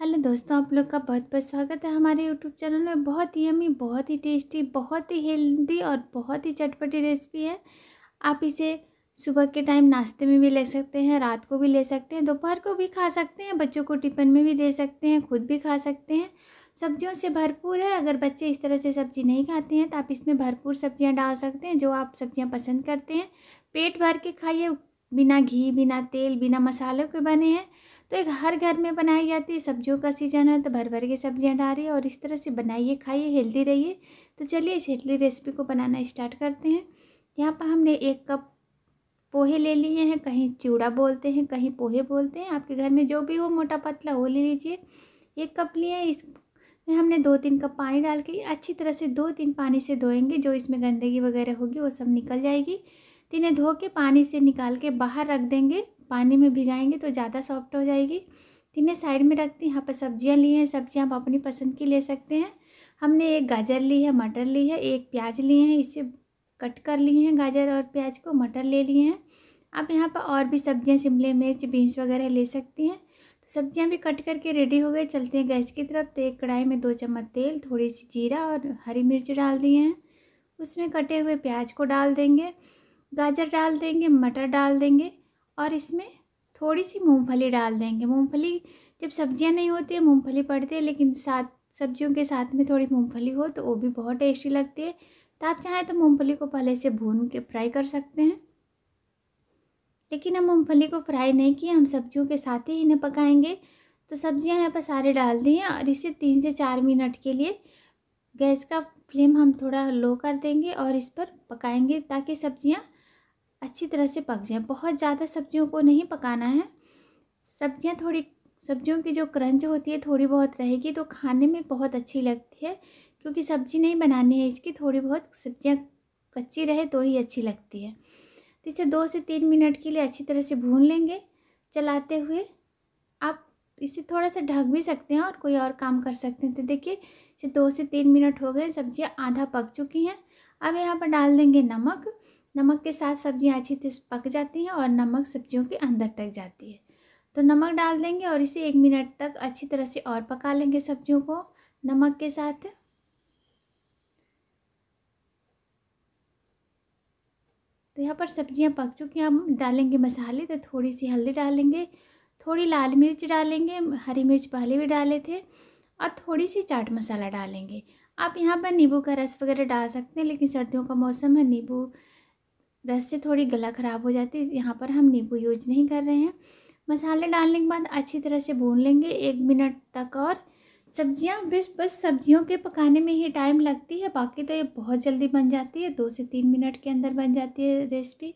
Hello दोस्तों, आप लोग का बहुत बहुत स्वागत है हमारे यूट्यूब चैनल में। बहुत ही यमी बहुत ही टेस्टी, बहुत ही हेल्दी और बहुत ही चटपटी रेसिपी है। आप इसे सुबह के टाइम नाश्ते में भी ले सकते हैं, रात को भी ले सकते हैं, दोपहर को भी खा सकते हैं, बच्चों को टिफ़िन में भी दे सकते हैं, खुद भी खा सकते हैं। सब्जियों से भरपूर है, अगर बच्चे इस तरह से सब्ज़ी नहीं खाते हैं तो आप इसमें भरपूर सब्ज़ियाँ डाल सकते हैं, जो आप सब्ज़ियाँ पसंद करते हैं। पेट भर के खाइए, बिना घी, बिना तेल, बिना मसालों के बने हैं। तो एक हर घर में बनाई जाती है, सब्जियों का सीज़न है तो भर भर के सब्ज़ियाँ डालिए और इस तरह से बनाइए, खाइए, हेल्दी रहिए। तो चलिए इस हेल्दी रेसिपी को बनाना स्टार्ट करते हैं। यहाँ पर हमने एक कप पोहे ले लिए हैं, कहीं चूड़ा बोलते हैं, कहीं पोहे बोलते हैं। आपके घर में जो भी हो, मोटा पतला वो ले लीजिए। एक कप लिए इसमें हमने दो तीन कप पानी डाल के अच्छी तरह से दो तीन पानी से धोएँगे, जो इसमें गंदगी वगैरह होगी, वो सब निकल जाएगी। तो इन्हें धो के पानी से निकाल के बाहर रख देंगे। पानी में भिगाएँगे तो ज़्यादा सॉफ्ट हो जाएगी। इन्हें साइड में रखते हैं। यहाँ पर सब्ज़ियाँ ली हैं। सब्ज़ियाँ आप अपनी पसंद की ले सकते हैं। हमने एक गाजर ली है, मटर ली है, एक प्याज लिए हैं, इसे कट कर लिए हैं गाजर और प्याज को, मटर ले लिए हैं। आप यहाँ पर और भी सब्ज़ियाँ, शिमले मिर्च, बीन्स वगैरह ले सकती हैं। तो सब्ज़ियाँ भी कट करके रेडी हो गए चलते हैं गैस की तरफ़। तो एक कढ़ाई में दो चम्मच तेल थोड़ी सी जीरा और हरी मिर्च डाल दिए हैं। उसमें कटे हुए प्याज को डाल देंगे। गाजर डाल देंगे, मटर डाल देंगे। और इसमें थोड़ी सी मूंगफली डाल देंगे। मूंगफली जब सब्ज़ियाँ नहीं होती है, मूंगफली पड़ती है, लेकिन साथ, सब्जियों के साथ में थोड़ी मूंगफली हो तो वो भी बहुत टेस्टी लगती है। तो आप चाहें तो मूंगफली को पहले से भून के फ्राई कर सकते हैं। लेकिन हम मूंगफली को फ्राई नहीं किए, हम सब्जियों के साथ ही इन्हें पकाएँगे। तो सब्ज़ियाँ यहाँ पर सारे डाल दी हैं और इसे तीन से चार मिनट के लिए गैस का फ्लेम हम थोड़ा लो कर देंगे और इस पर पकाएँगे ताकि सब्ज़ियाँ अच्छी तरह से पक जाए। बहुत ज़्यादा सब्जियों को नहीं पकाना है। सब्ज़ियाँ थोड़ी, सब्जियों की जो क्रंच होती है, थोड़ी बहुत रहेगी तो खाने में बहुत अच्छी लगती है, क्योंकि सब्ज़ी नहीं बनानी है इसकी, थोड़ी बहुत सब्ज़ियाँ कच्ची रहे तो ही अच्छी लगती है। तो इसे दो से तीन मिनट के लिए अच्छी तरह से भून लेंगे चलाते हुए। आप इसे थोड़ा सा ढक भी सकते हैं और कोई और काम कर सकते हैं। तो देखिए, इसे दो से तीन मिनट हो गए, सब्ज़ियाँ आधा पक चुकी हैं। अब यहाँ पर डाल देंगे नमक। नमक के साथ सब्ज़ियाँ अच्छी तरह पक जाती हैं और नमक सब्जियों के अंदर तक जाती है। तो नमक डाल देंगे और इसे एक मिनट तक अच्छी तरह से और पका लेंगे सब्जियों को नमक के साथ। तो यहाँ पर सब्ज़ियाँ पक चुकी हैं। हम डालेंगे मसाले तो थोड़ी सी हल्दी डालेंगे, थोड़ी लाल मिर्च डालेंगे, हरी मिर्च पहले भी डाले थे और थोड़ी सी चाट मसाला डालेंगे। आप यहाँ पर नींबू का रस वगैरह डाल सकते हैं, लेकिन सर्दियों का मौसम है, नींबू रस से थोड़ी गला ख़राब हो जाती है, यहाँ पर हम नींबू यूज़ नहीं कर रहे हैं। मसाले डालने के बाद अच्छी तरह से भून लेंगे एक मिनट तक और सब्ज़ियाँ, बस बस सब्जियों के पकाने में ही टाइम लगती है, बाकी तो ये बहुत जल्दी बन जाती है, दो से तीन मिनट के अंदर बन जाती है रेसिपी।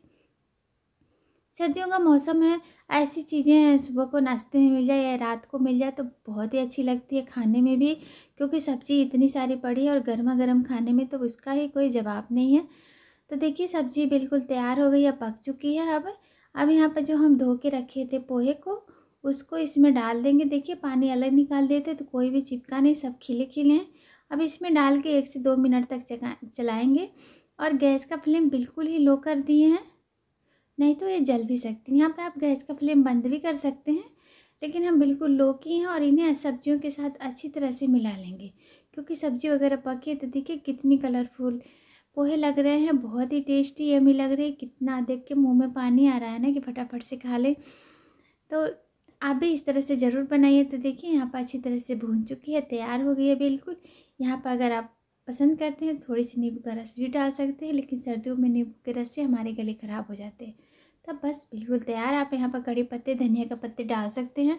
सर्दियों का मौसम है, ऐसी चीज़ें सुबह को नाश्ते में मिल जाए या रात को मिल जाए तो बहुत ही अच्छी लगती है खाने में भी, क्योंकि सब्ज़ी इतनी सारी पड़ी है और गर्मा गर्म खाने में तो उसका ही कोई जवाब नहीं है। तो देखिए, सब्ज़ी बिल्कुल तैयार हो गई है पक चुकी है अब। अब यहाँ पर जो हम धो के रखे थे पोहे को, उसको इसमें डाल देंगे। देखिए, पानी अलग निकाल देते तो कोई भी चिपका नहीं, सब खिले खिले हैं। अब इसमें डाल के एक से दो मिनट तक चलाएँगे। और गैस का फ्लेम बिल्कुल ही लो कर दिए हैं। नहीं तो ये जल भी सकती हैं। यहाँ पे आप गैस का फ्लेम बंद भी कर सकते हैं, लेकिन हम बिल्कुल लो किए हैं और इन्हें सब्जियों के साथ अच्छी तरह से मिला लेंगे। क्योंकि सब्ज़ी वगैरह पकी है तो देखिए कितनी कलरफुल पोहे लग रहे हैं, बहुत ही टेस्टी यमी लग रही है। कितना देख के मुँह में पानी आ रहा है ना कि फटाफट से खा लें। तो आप भी इस तरह से ज़रूर बनाइए। तो देखिए, यहाँ पर अच्छी तरह से भून चुकी है, तैयार हो गई है बिल्कुल। यहाँ पर अगर आप पसंद करते हैं, थोड़ी सी नींबू का रस भी डाल सकते हैं, लेकिन सर्दियों में नींबू के रस से हमारे गले ख़राब हो जाते हैं। तब बस बिल्कुल तैयार। आप यहाँ पर कड़ी पत्ते, धनिया का पत्ते डाल सकते हैं।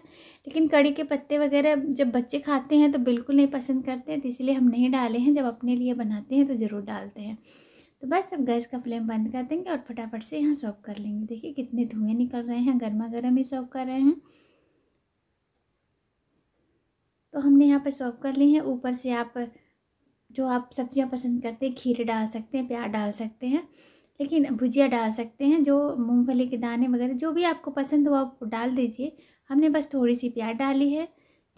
लेकिन कड़ी के पत्ते वगैरह जब बच्चे खाते हैं तो बिल्कुल नहीं पसंद करते हैं तो इसलिए हम नहीं डाले हैं। जब अपने लिए बनाते हैं तो ज़रूर डालते हैं। तो बस अब गैस का फ्लेम बंद कर देंगे और फटाफट से यहाँ सर्व कर लेंगे। देखिए कितने धुएँ निकल रहे हैं गर्मा गर्म ही सर्व कर रहे हैं। तो हमने यहाँ पर सर्व कर ली हैं। ऊपर से आप जो आप सब्ज़ियाँ पसंद करते हैं, खीर डाल सकते हैं, प्याज डाल सकते हैं। लेकिन भुजिया डाल सकते हैं, जो मूंगफली के दाने वगैरह, जो भी आपको पसंद हो आप डाल दीजिए। हमने बस थोड़ी सी प्याज डाली है,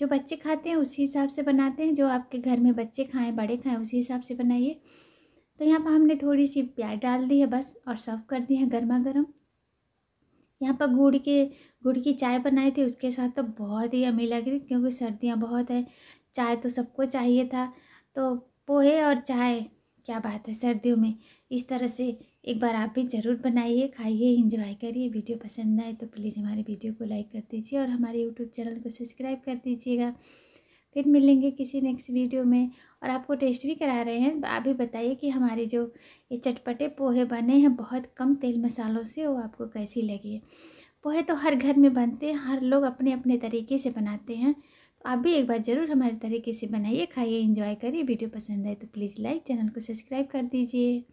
जो बच्चे खाते हैं उसी हिसाब से बनाते हैं, जो आपके घर में बच्चे खाएँ, बड़े खाएँ, उसी हिसाब से बनाइए। तो यहाँ पर हमने थोड़ी सी प्याज डाल दी है बस, और सर्व कर दी है गर्मा गर्म यहाँ पर गुड़ के, गुड़ की चाय बनाई थी, उसके साथ तो बहुत ही अमी लग रही क्योंकि सर्दियाँ बहुत हैं, चाय तो सबको चाहिए था। तो पोहे और चाय क्या बात है सर्दियों में? इस तरह से एक बार आप भी ज़रूर बनाइए, खाइए इंजॉय करिए। वीडियो पसंद आए तो प्लीज़ हमारे वीडियो को लाइक कर दीजिए और हमारे यूट्यूब चैनल को सब्सक्राइब कर दीजिएगा। फिर मिलेंगे किसी नेक्स्ट वीडियो में और आपको टेस्ट भी करा रहे हैं। आप भी बताइए कि हमारे जो ये चटपटे पोहे बने हैं, बहुत कम तेल मसालों से वो आपको कैसी लगी? पोहे तो हर घर में बनते हैं, हर लोग अपने अपने तरीके से बनाते हैं। आप भी एक बार ज़रूर हमारे तरीके से बनाइए, खाइए इंजॉय करिए, वीडियो पसंद आए तो प्लीज़ लाइक, चैनल को सब्सक्राइब कर दीजिए।